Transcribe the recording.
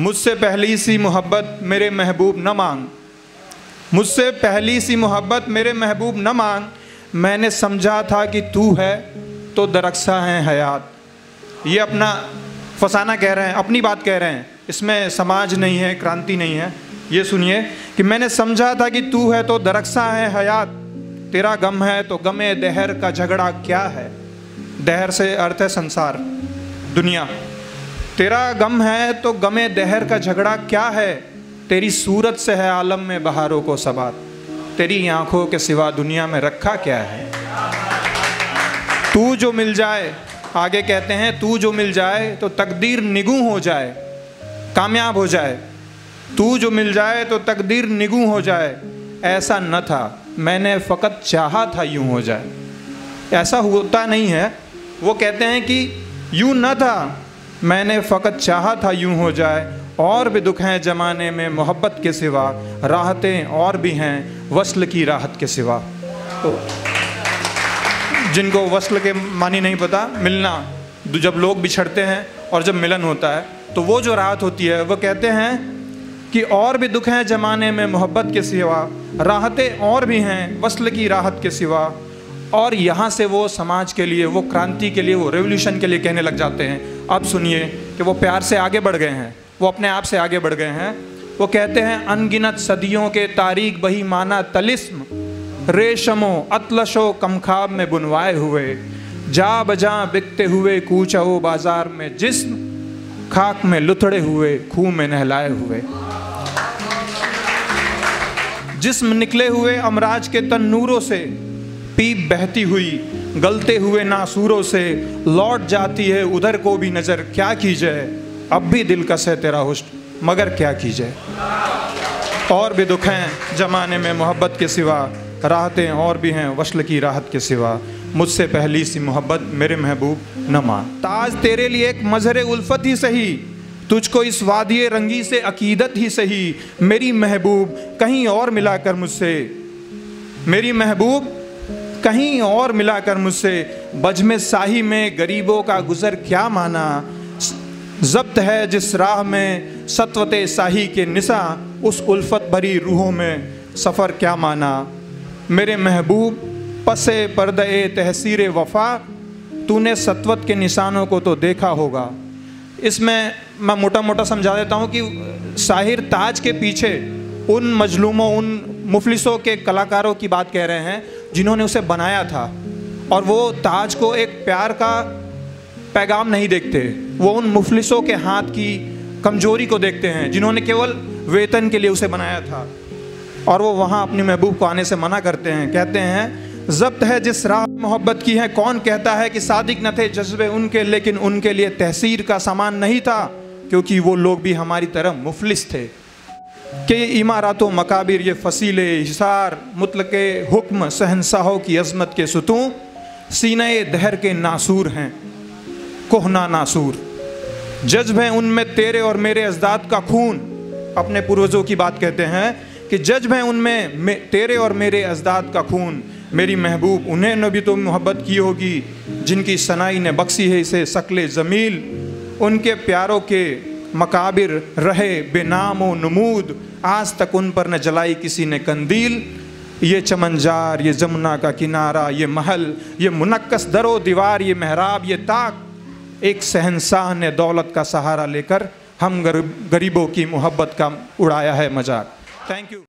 मुझसे पहली सी मोहब्बत मेरे महबूब न मांग। मुझसे पहली सी मोहब्बत मेरे महबूब न मांग। मैंने समझा था कि तू है तो दरख्सा है हयात। ये अपना फसाना कह रहे हैं, अपनी बात कह रहे हैं। इसमें समाज नहीं है, क्रांति नहीं है। ये सुनिए कि मैंने समझा था कि तू है तो दरख्सा है हयात। तेरा गम है तो गमे दहर का झगड़ा क्या है? दहर से अर्थ है संसार, दुनिया। तेरा गम है तो गमे दहर का झगड़ा क्या है? तेरी सूरत से है आलम में बहारों को सबात तेरी आँखों के सिवा दुनिया में रखा क्या है? तू जो मिल जाए, आगे कहते हैं, तू जो मिल जाए तो तकदीर निगू हो जाए, कामयाब हो जाए। तू जो मिल जाए तो तकदीर निगू हो जाए। ऐसा न था, मैंने फ़कत चाहा था यूँ हो जाए। ऐसा होता नहीं है। वो कहते हैं कि यूँ न था मैंने फ़कत चाहा था यूँ हो जाए, और भी दुख हैं ज़माने में मोहब्बत के सिवा, राहतें और भी हैं वसल की राहत के सिवा। तो जिनको वसल के मानी नहीं पता, मिलना जब लोग बिछड़ते हैं, और जब मिलन होता है तो वो जो राहत होती है, वो कहते हैं कि और भी दुख हैं ज़माने में मोहब्बत के सिवा, राहतें और भी हैं वसल की राहत के सिवा। और यहाँ से वो समाज के लिए, वो क्रांति के लिए, वो रेवोल्यूशन के लिए कहने लग जाते हैं। अब सुनिए कि वो प्यार से आगे बढ़ गए हैं। वो अपने आप से आगे बढ़ गए हैं। वो कहते हैं, अनगिनत सदियों के तारीख बही माना तलिस्म। रेशमो अतलशो कमखाब में बुनवाए हुए। जा बजा बिकते हुए कूचो बाज़ार में जिस्म। खाक में लुथड़े हुए, खूह में नहलाए हुए। जिस्म निकले हुए अमराज के तन्नूरों से। पीप बहती हुई, गलते हुए नासूरों से लौट जाती है, उधर को भी नज़र क्या की जाए अब भी दिल कस है तेरा हुस्ट मगर क्या की जाए और भी दुख हैं ज़माने में मोहब्बत के सिवा, राहतें और भी हैं वसल की राहत के सिवा। मुझसे पहली सी मोहब्बत मेरे महबूब न मान। ताज तेरे लिए एक मजहर उल्फत ही सही, तुझको इस वादिय रंगी से अकीदत ही सही। मेरी महबूब कहीं और मिलाकर मुझसे, मेरी महबूब कहीं और मिलाकर मुझसे बजमे साही में गरीबों का गुजर क्या माना? जब्त है जिस राह में सत्वत साही के निशा उस उल्फत भरी रूहों में सफ़र क्या माना? मेरे महबूब, पसे पर्दे तहसीर वफा, तूने सत्वत के निशानों को तो देखा होगा। इसमें मैं मोटा मोटा समझा देता हूँ कि साहिर ताज के पीछे उन मजलूमों, उन मुफलिसों के कलाकारों की बात कह रहे हैं जिन्होंने उसे बनाया था, और वो ताज को एक प्यार का पैगाम नहीं देखते। वो उन मुफलिसों के हाथ की कमज़ोरी को देखते हैं, जिन्होंने केवल वेतन के लिए उसे बनाया था। और वो वहाँ अपनी महबूब को आने से मना करते हैं, कहते हैं, जब्त है जिस राह मोहब्बत की है, कौन कहता है कि सादिक न थे जज्बे उनके, लेकिन उनके लिए तहसीर का सामान नहीं था, क्योंकि वो लोग भी हमारी तरह मुफलिस थे। कि इमारत, मकाबिर ये फसीले, हिसार, मुतलक हुक्म सहनसाहों की अजमत के सतूँ, सीने दहर के नासूर हैं, कोहना नासूर। जज्ब हैं उनमें तेरे और मेरे अजदाद का खून। अपने पूर्वजों की बात कहते हैं कि जज्ब हैं उनमें तेरे और मेरे अजदाद का खून। मेरी महबूब, उन्हें न भी तो मोहब्बत की होगी, जिनकी सनाई ने बख्शी है इसे शक्ल ज़मील। उनके प्यारों के मकाबिर रहे, बेनाम नमूद। आज तक उन पर न जलाई किसी ने कंदील। ये चमनजार, ये जमुना का किनारा, ये महल, ये मुनक्कस दरो दीवार, ये महराब, ये ताक। एक सहनशाह ने दौलत का सहारा लेकर हम गरीबों की मोहब्बत का उड़ाया है मज़ाक। Thank you